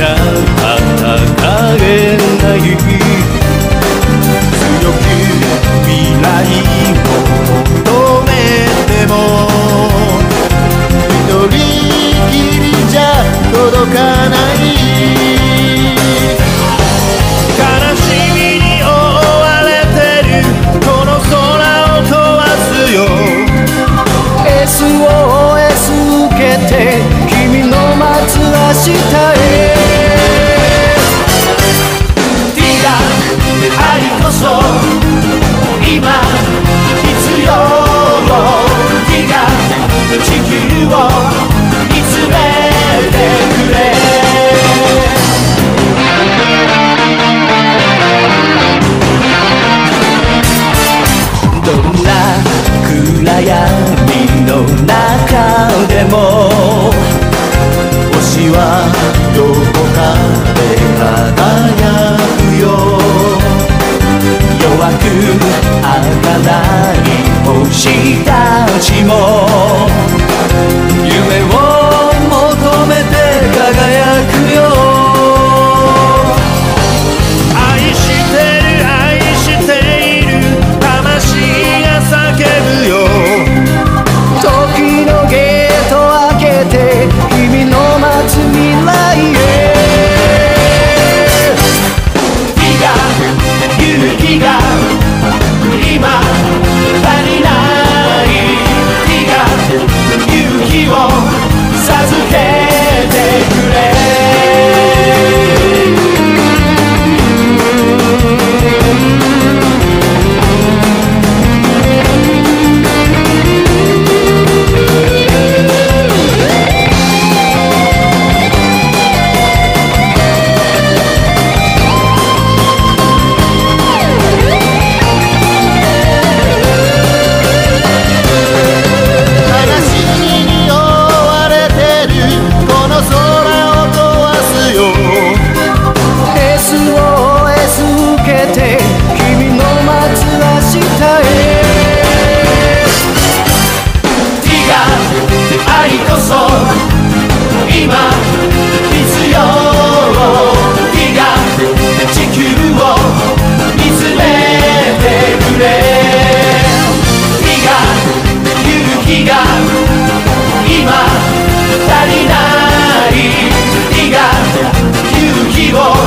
ちゃ戦えない強く未来を求めても一人きりじゃ届かない悲しみに覆われてる。この空を飛ばすよ。SOS 受けて君の待つ明日へ。球て君の待つ明日へ「ティガ愛こそ今必要」「ティガ地球を見つめてくれ」「ティガ勇気が今足りない」「ティガ勇気を